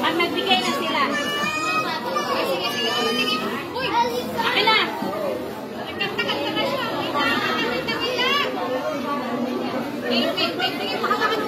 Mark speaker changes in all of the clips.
Speaker 1: Pag nagbigay na sila. Sige, sige, sige. Uy, akin na. Nagkakakal ka na siya. Wait, wait, wait. Tingin, wait, wait. Tingin, makakakan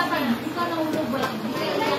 Speaker 1: Ikaw na ulog ba?